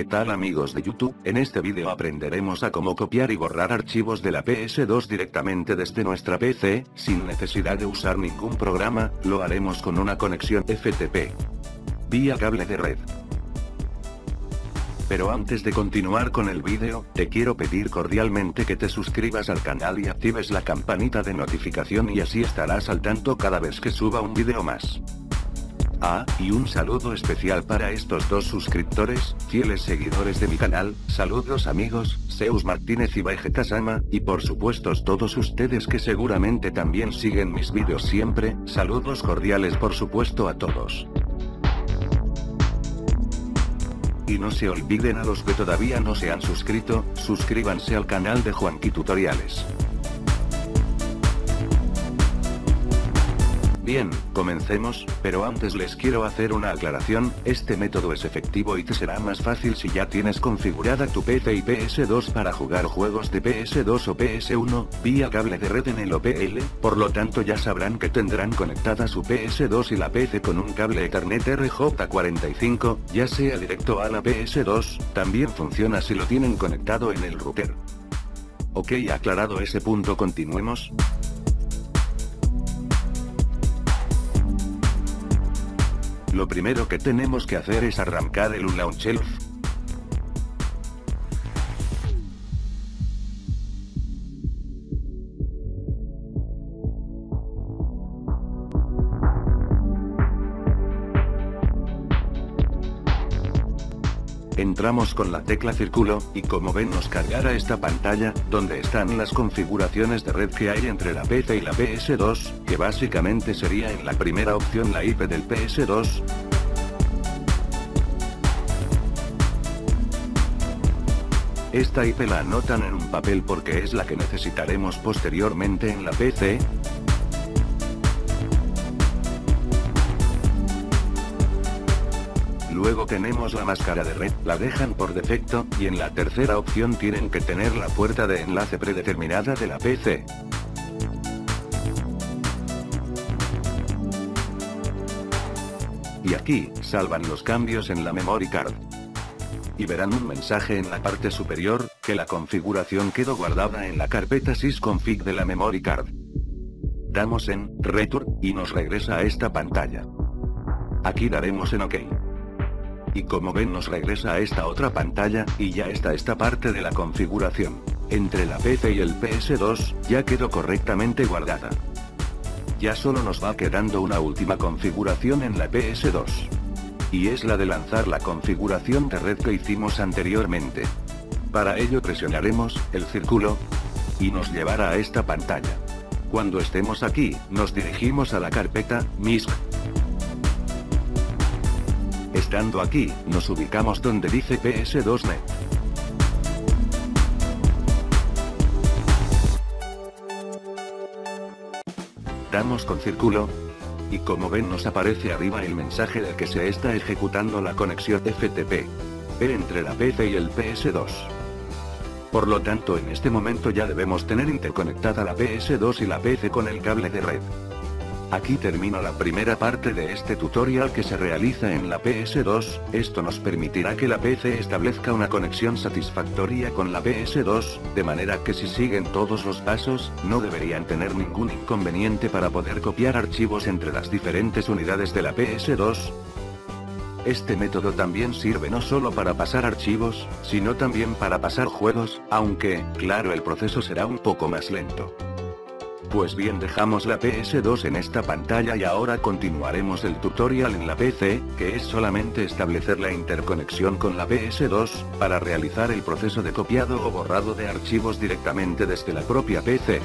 ¿Qué tal amigos de YouTube? En este vídeo aprenderemos a cómo copiar y borrar archivos de la PS2 directamente desde nuestra PC, sin necesidad de usar ningún programa, lo haremos con una conexión FTP. Vía cable de red. Pero antes de continuar con el vídeo, te quiero pedir cordialmente que te suscribas al canal y actives la campanita de notificación y así estarás al tanto cada vez que suba un vídeo más. Ah, y un saludo especial para estos dos suscriptores, fieles seguidores de mi canal, saludos amigos, Zeus Martínez y Vegetasama, y por supuesto todos ustedes que seguramente también siguen mis vídeos siempre, saludos cordiales por supuesto a todos. Y no se olviden a los que todavía no se han suscrito, suscríbanse al canal de Juanqui Tutoriales. Bien, comencemos, pero antes les quiero hacer una aclaración, este método es efectivo y te será más fácil si ya tienes configurada tu PC y PS2 para jugar juegos de PS2 o PS1, vía cable de red en el OPL, por lo tanto ya sabrán que tendrán conectada su PS2 y la PC con un cable Ethernet RJ45, ya sea directo a la PS2, también funciona si lo tienen conectado en el router. Ok aclarado ese punto continuemos. Lo primero que tenemos que hacer es arrancar el Shelf. Entramos con la tecla círculo, y como ven nos cargará esta pantalla, donde están las configuraciones de red que hay entre la PC y la PS2, que básicamente sería en la primera opción la IP del PS2, Esta IP la anotan en un papel porque es la que necesitaremos posteriormente en la PC, Luego tenemos la máscara de red, la dejan por defecto, y en la tercera opción tienen que tener la puerta de enlace predeterminada de la PC. Y aquí, salvan los cambios en la memory card. Y verán un mensaje en la parte superior, que la configuración quedó guardada en la carpeta sysconfig de la memory card. Damos en Return, y nos regresa a esta pantalla. Aquí daremos en OK. Y como ven nos regresa a esta otra pantalla, y ya está esta parte de la configuración. Entre la PC y el PS2, ya quedó correctamente guardada. Ya solo nos va quedando una última configuración en la PS2. Y es la de lanzar la configuración de red que hicimos anteriormente. Para ello presionaremos, el círculo, y nos llevará a esta pantalla. Cuando estemos aquí, nos dirigimos a la carpeta, MISC, Estando aquí, nos ubicamos donde dice PS2net. Damos con círculo. Y como ven nos aparece arriba el mensaje de que se está ejecutando la conexión FTP. entre la PC y el PS2. Por lo tanto en este momento ya debemos tener interconectada la PS2 y la PC con el cable de red. Aquí termina la primera parte de este tutorial que se realiza en la PS2, esto nos permitirá que la PC establezca una conexión satisfactoria con la PS2, de manera que si siguen todos los pasos, no deberían tener ningún inconveniente para poder copiar archivos entre las diferentes unidades de la PS2, este método también sirve no solo para pasar archivos, sino también para pasar juegos, aunque, claro el proceso será un poco más lento. Pues bien dejamos la PS2 en esta pantalla y ahora continuaremos el tutorial en la PC, que es solamente establecer la interconexión con la PS2, para realizar el proceso de copiado o borrado de archivos directamente desde la propia PC.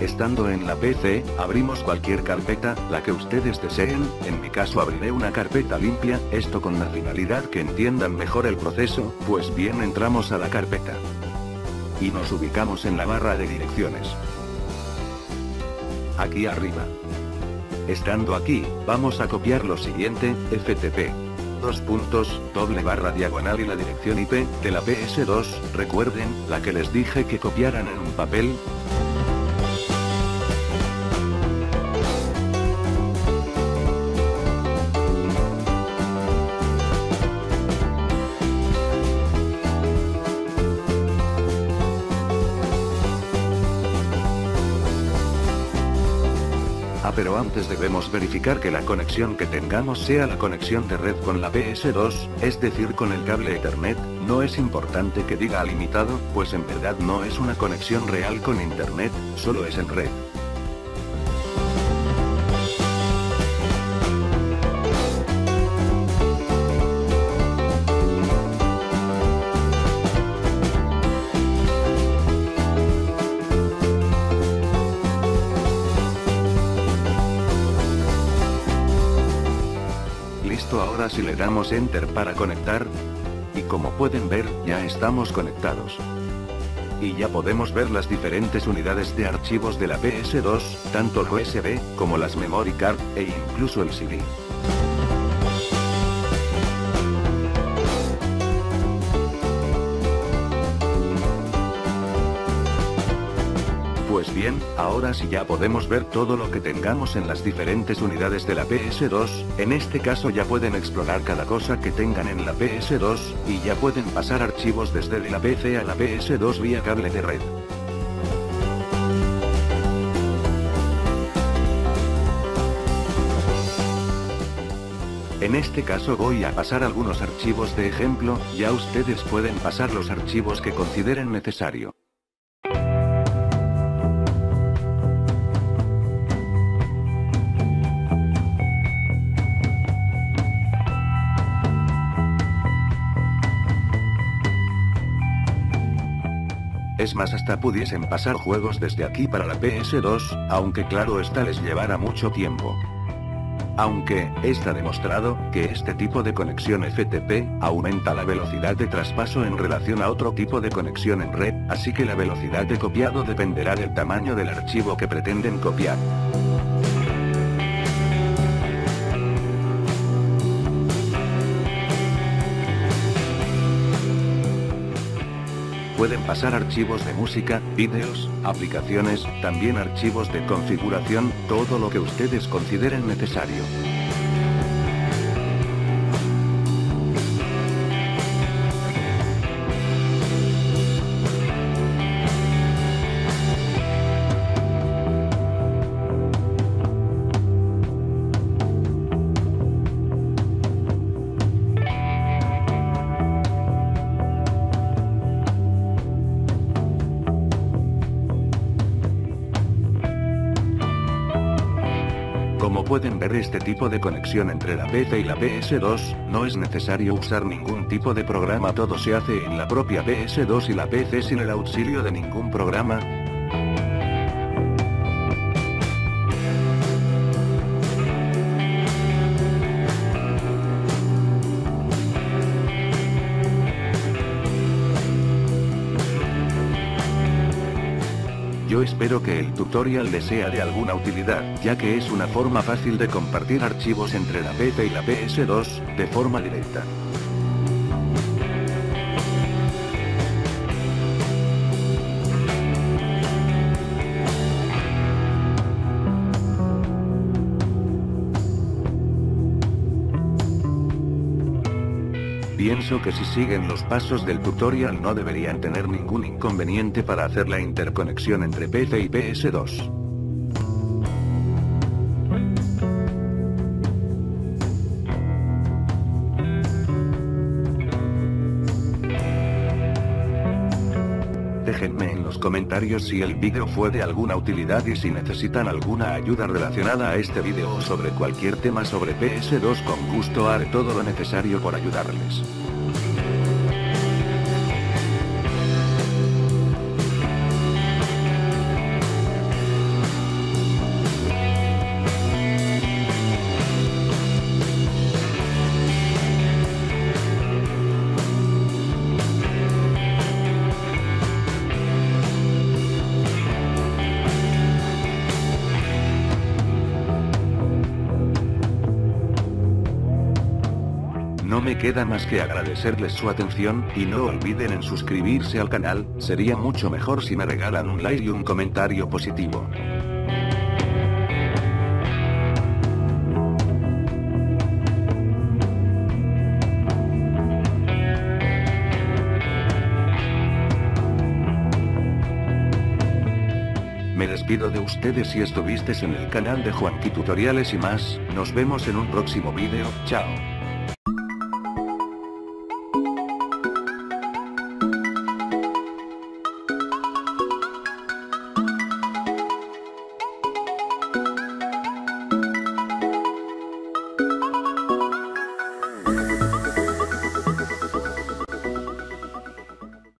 Estando en la PC, abrimos cualquier carpeta, la que ustedes deseen, en mi caso abriré una carpeta limpia, esto con la finalidad que entiendan mejor el proceso, pues bien entramos a la carpeta. Y nos ubicamos en la barra de direcciones. Aquí arriba. Estando aquí, vamos a copiar lo siguiente, FTP. Dos puntos, doble barra diagonal y la dirección IP, de la PS2, recuerden, la que les dije que copiaran en un papel, Ah pero antes debemos verificar que la conexión que tengamos sea la conexión de red con la PS2, es decir con el cable Ethernet, no es importante que diga limitado, pues en verdad no es una conexión real con Internet, solo es en red. Si le damos enter para conectar. Y como pueden ver, ya estamos conectados. Y ya podemos ver las diferentes unidades de archivos de la PS2, tanto el USB, como las memory card, e incluso el CD. Pues bien, ahora sí ya podemos ver todo lo que tengamos en las diferentes unidades de la PS2, en este caso ya pueden explorar cada cosa que tengan en la PS2, y ya pueden pasar archivos desde de la PC a la PS2 vía cable de red. En este caso voy a pasar algunos archivos de ejemplo, ya ustedes pueden pasar los archivos que consideren necesario. Es más hasta pudiesen pasar juegos desde aquí para la PS2, aunque claro está les llevará mucho tiempo. Aunque, está demostrado, que este tipo de conexión FTP, aumenta la velocidad de traspaso en relación a otro tipo de conexión en red, así que la velocidad de copiado dependerá del tamaño del archivo que pretenden copiar. Pueden pasar archivos de música, vídeos, aplicaciones, también archivos de configuración, todo lo que ustedes consideren necesario. Pueden ver este tipo de conexión entre la PC y la PS2, no es necesario usar ningún tipo de programa todo se hace en la propia PS2 y la PC sin el auxilio de ningún programa, espero que el tutorial les sea de alguna utilidad, ya que es una forma fácil de compartir archivos entre la PC y la PS2, de forma directa. Que si siguen los pasos del tutorial no deberían tener ningún inconveniente para hacer la interconexión entre PC y PS2. Déjenme en los comentarios si el vídeo fue de alguna utilidad y si necesitan alguna ayuda relacionada a este vídeo o sobre cualquier tema sobre PS2 con gusto haré todo lo necesario por ayudarles. Me queda más que agradecerles su atención, y no olviden en suscribirse al canal, sería mucho mejor si me regalan un like y un comentario positivo. Me despido de ustedes si estuviste en el canal de Juanqui Tutoriales y más, nos vemos en un próximo vídeo, chao.